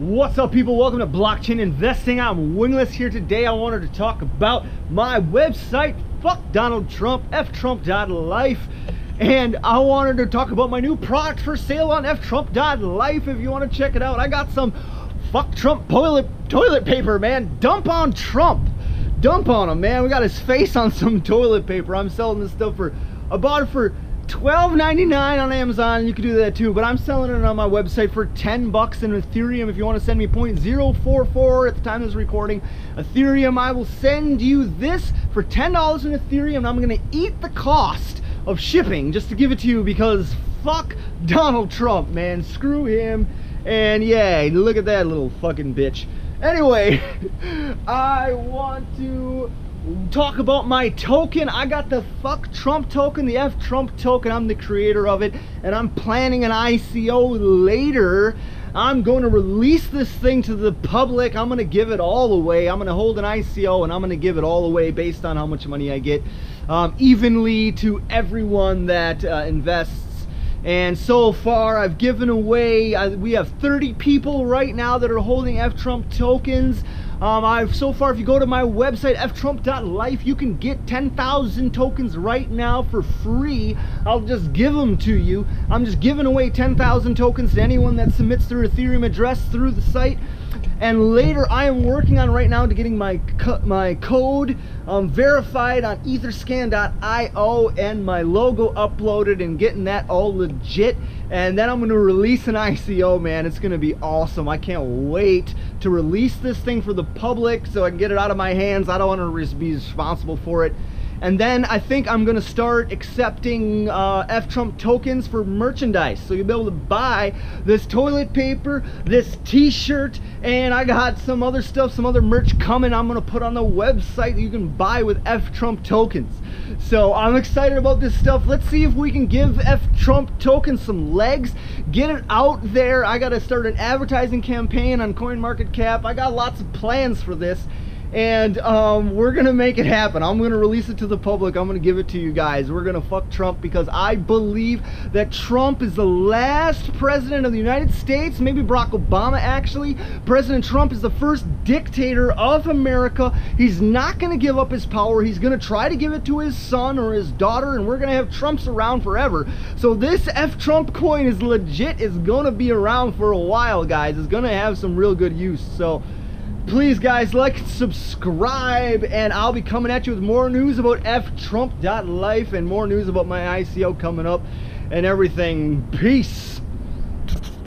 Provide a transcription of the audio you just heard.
What's up people? Welcome to Blockchain Investing. I'm Wingless here today. I wanted to talk about my website, fuck Donald Trump, ftrump.life. And I wanted to talk about my new product for sale on ftrump.life if you want to check it out. I got some fuck Trump toilet toilet paper, man. Dump on Trump. Dump on him, man. We got his face on some toilet paper. I'm selling this stuff for I bought it for $12.99 on Amazon. You can do that too, but I'm selling it on my website for 10 bucks in Ethereum. If you want to send me 0.044 at the time of this recording, Ethereum, I will send you this for $10 in Ethereum. And I'm going to eat the cost of shipping just to give it to you because fuck Donald Trump, man. Screw him. And yeah, look at that little fucking bitch. Anyway, I want to talk about my token. I got the fuck Trump token, the F Trump token. I'm the creator of it, and I'm planning an ICO later. I'm going to release this thing to the public. I'm going to give it all away. I'm going to hold an ICO and I'm going to give it all away based on how much money I get um, evenly to everyone that uh, invests. And so far, I've given away, uh, we have 30 people right now that are holding F Trump tokens. Um, I've so far, if you go to my website, ftrump.life, you can get 10,000 tokens right now for free. I'll just give them to you. I'm just giving away 10,000 tokens to anyone that submits their Ethereum address through the site and later I am working on right now to getting my co my code um, verified on etherscan.io and my logo uploaded and getting that all legit. And then I'm going to release an ICO man. It's going to be awesome. I can't wait to release this thing for the public so I can get it out of my hands. I don't want to be responsible for it and then I think I'm gonna start accepting uh, F-Trump tokens for merchandise. So you'll be able to buy this toilet paper, this t-shirt, and I got some other stuff, some other merch coming I'm gonna put on the website that you can buy with F-Trump tokens. So I'm excited about this stuff. Let's see if we can give F-Trump tokens some legs, get it out there. I gotta start an advertising campaign on CoinMarketCap. I got lots of plans for this and um, we're gonna make it happen. I'm gonna release it to the public. I'm gonna give it to you guys. We're gonna fuck Trump because I believe that Trump is the last president of the United States, maybe Barack Obama actually. President Trump is the first dictator of America. He's not gonna give up his power. He's gonna try to give it to his son or his daughter, and we're gonna have Trumps around forever. So this F Trump coin is legit. It's gonna be around for a while, guys. It's gonna have some real good use. So please guys like subscribe and i'll be coming at you with more news about ftrump.life and more news about my ico coming up and everything. Peace